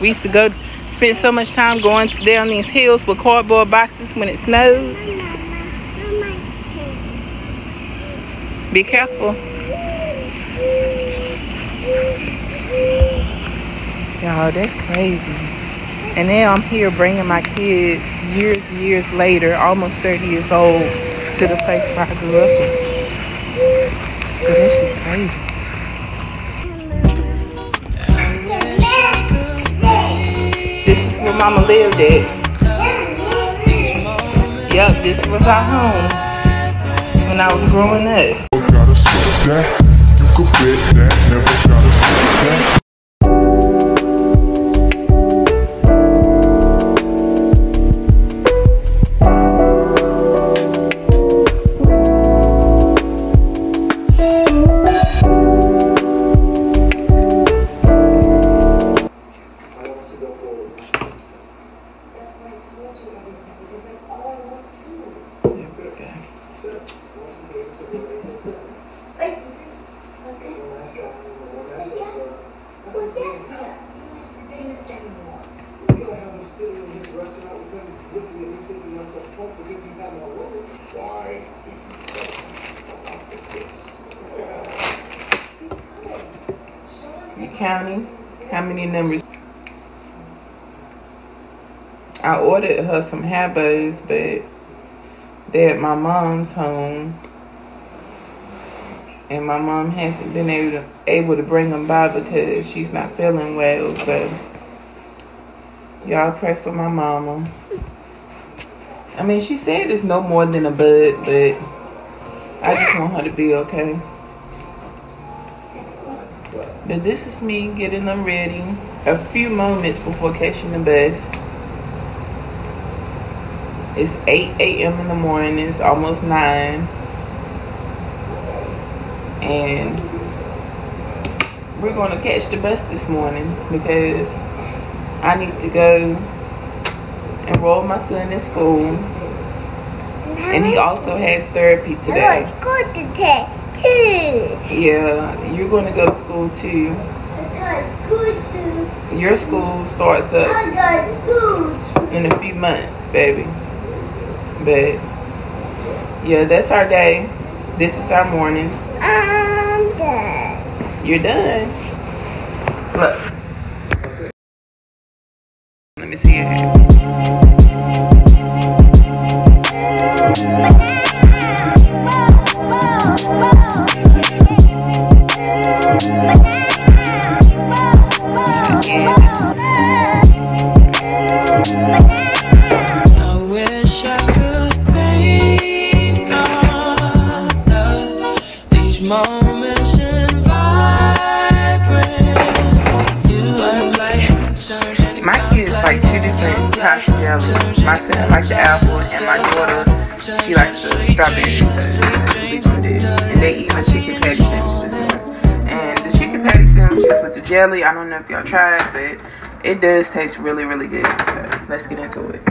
We used to go spend so much time going down these hills with cardboard boxes when it snowed. Be careful. Y'all, that's crazy. And now I'm here bringing my kids years, years later, almost 30 years old, to the place where I grew up. So that's just crazy. Where mama lived at. Yep, this was our home when I was growing up. I ordered her some hair bows, but they're at my mom's home. And my mom hasn't been able to, able to bring them by because she's not feeling well. So, y'all pray for my mama. I mean, she said it's no more than a bud, but I just want her to be okay. But this is me getting them ready a few moments before catching the bus. It's 8 a.m. in the morning, it's almost 9. And we're going to catch the bus this morning because I need to go enroll my son in school. And he also has therapy today. Let's go to tech too. Yeah, you're going to go to school too. I got school too. Your school starts up school in a few months, baby. But yeah, that's our day. This is our morning. I'm done. You're done. Look. Let me see your hair. My kids like two different types of jelly. My son likes the apple, and my daughter, she likes the strawberry. So. And they eat my chicken patty sandwich this morning. And the chicken patty sandwiches with the jelly, I don't know if y'all tried, but it does taste really, really good. So let's get into it.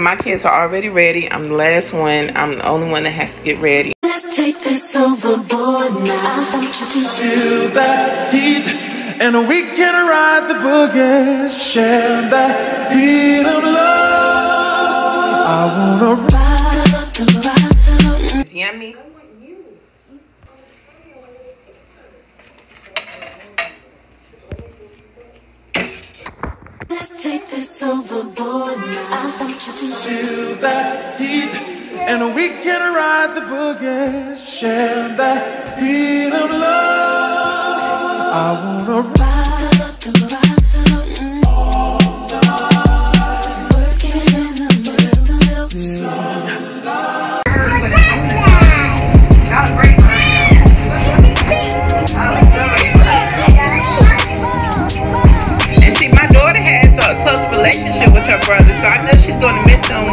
And my kids are already ready. I'm the last one. I'm the only one that has to get ready. Let's take this overboard now. I want you to feel that heat, and we can ride the boogie, share that beat of love. I wanna It's yummy. Let's take this overboard now. I want you to feel that heat, and we can ride the boogie, share that beat of love. I wanna ride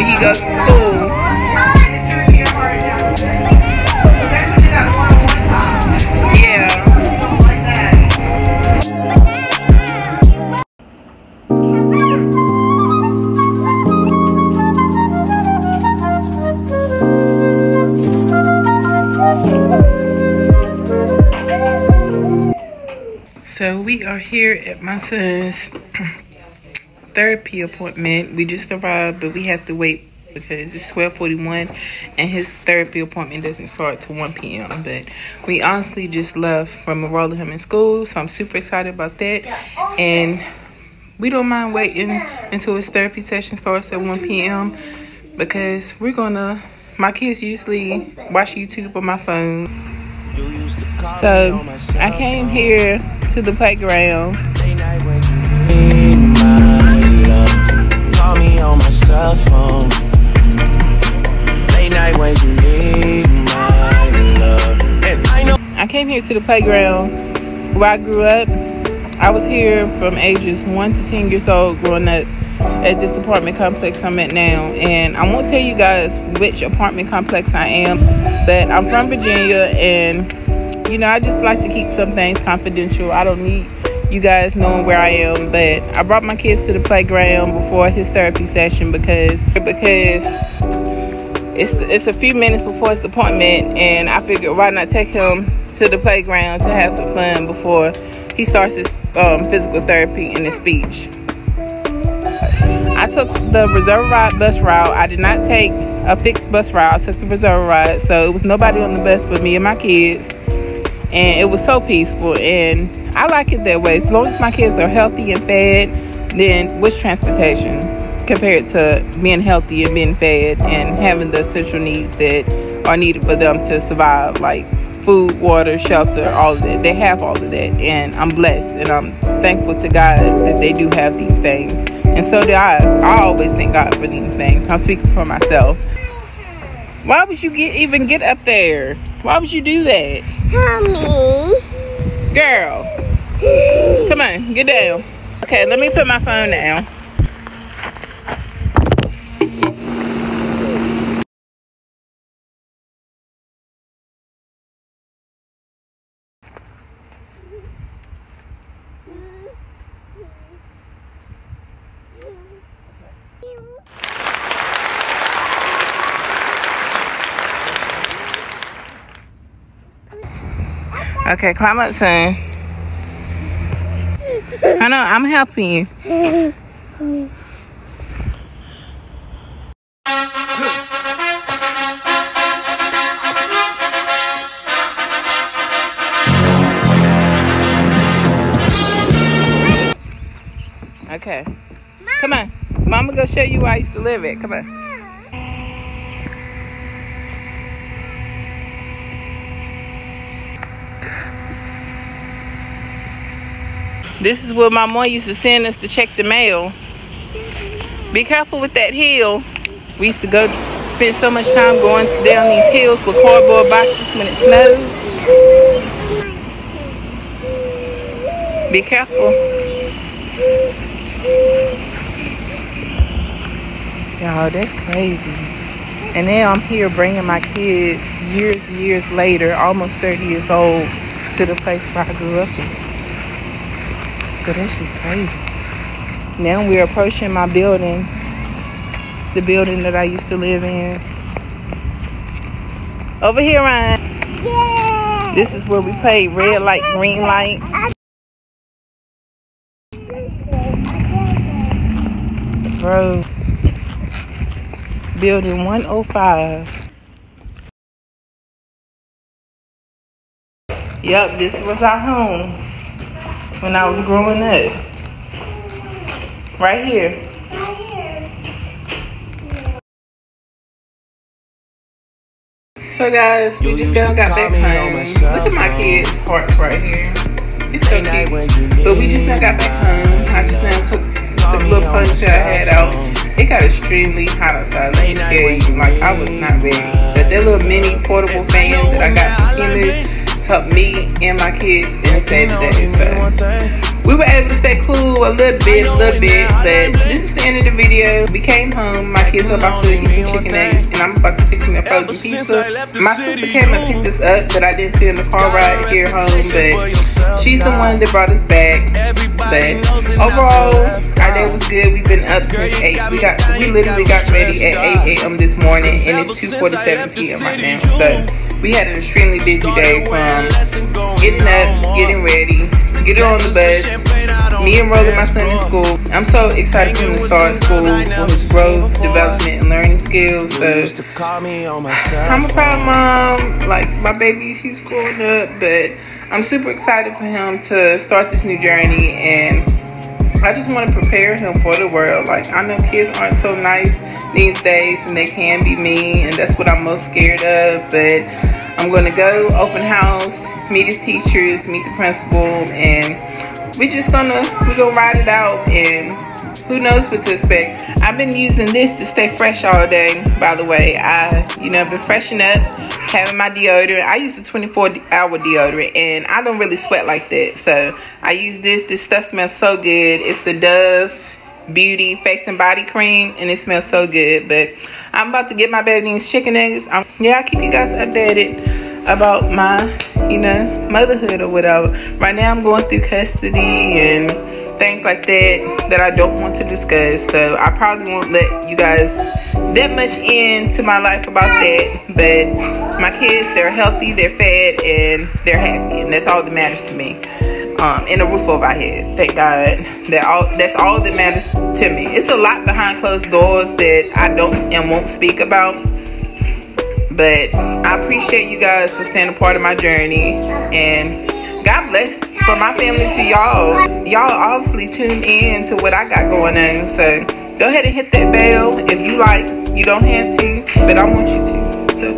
when he goes to school. So we are here at my son's therapy appointment. We just arrived, but we have to wait because it's 12:41 and his therapy appointment doesn't start till 1 p.m. But we honestly just left from enrolling him in school, so I'm super excited about that. And we don't mind waiting until his therapy session starts at 1 p.m. because we're gonna. My kids usually watch YouTube on my phone. So I came here to the playground. Cell phone. Late night when you need my love. And I know I came here to the playground where I grew up. I was here from ages 1 to 10 years old growing up at this apartment complex I'm at now. And I won't tell you guys which apartment complex I am, but I'm from Virginia and you know, I just like to keep some things confidential. I don't need you guys knowing where I am, but I brought my kids to the playground before his therapy session because because it's it's a few minutes before his appointment, and I figured why not take him to the playground to have some fun before he starts his um, physical therapy and his speech. I took the reserve ride bus route. I did not take a fixed bus route. I took the reserve ride, so it was nobody on the bus but me and my kids and it was so peaceful and I like it that way. As long as my kids are healthy and fed, then what's transportation compared to being healthy and being fed and having the essential needs that are needed for them to survive, like food, water, shelter, all of that. They have all of that, and I'm blessed and I'm thankful to God that they do have these things. And so do I. I always thank God for these things. I'm speaking for myself. Why would you get even get up there? Why would you do that? Mommy. Girl. Come on, get down. Okay, let me put my phone down. Okay, climb up, son. I know, I'm helping you. Okay. Come on. Mama go show you where I used to live at. Come on. This is where my mom used to send us to check the mail. Be careful with that hill. We used to go spend so much time going down these hills with cardboard boxes when it snowed. Be careful. Y'all, that's crazy. And now I'm here bringing my kids years years later, almost 30 years old, to the place where I grew up in. So that's just crazy. Now we're approaching my building, the building that I used to live in. Over here, Ryan. Yeah. This is where we played red light, green light. Bro. Building 105. Yep, this was our home when I was growing up. Right here. So guys, we just got, got back home. Look at my kids' hearts right here. It's so cute. But we just now got back home. I just now took the little ponytail I had out. It got extremely hot outside. Let me tell you, like I was not ready. But that little mini portable fan that I got from Temu helped me and my kids in the same day. So we were able to stay cool a little bit, a little bit, but this is the end of the video. We came home, my kids are about to eat some chicken eggs, and I'm about to fix me a frozen pizza. My sister came and picked us up, but I didn't feel in the car ride here home, but she's the one that brought us back. But overall, our day was good. We've been up since 8. We got we literally got ready at 8 a.m. this morning, and it's 2.47 p.m. right now. So we had an extremely busy day from getting up, getting ready, get it on the bus. Me enrolling my son in school. I'm so excited for him to start school for his growth, development, and learning skills. So I'm a proud mom. Like my baby, she's growing up, but I'm super excited for him to start this new journey and I just want to prepare him for the world. Like I know kids aren't so nice these days and they can be mean and that's what I'm most scared of, but I'm going to go open house, meet his teachers, meet the principal, and we're just gonna we're gonna ride it out and who knows what to expect. I've been using this to stay fresh all day. By the way, I you know been freshening up, having my deodorant. I use a 24 hour deodorant, and I don't really sweat like that. So I use this. This stuff smells so good. It's the Dove Beauty Face and Body Cream, and it smells so good. But I'm about to get my baby these chicken eggs. I'm, yeah, I'll keep you guys updated about my, you know, motherhood or whatever. Right now I'm going through custody and things like that that I don't want to discuss. So I probably won't let you guys that much into my life about that. But my kids, they're healthy, they're fed, and they're happy. And that's all that matters to me. Um, and a roof over our head. Thank God. That all that's all that matters to me. It's a lot behind closed doors that I don't and won't speak about. But I appreciate you guys for staying a part of my journey. And God bless from my family to y'all. Y'all obviously tune in to what I got going on. So go ahead and hit that bell if you like. You don't have to, but I want you to. So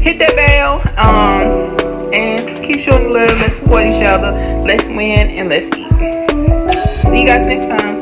hit that bell. Um and keep showing love. Let's support each other. Let's win and let's eat. See you guys next time.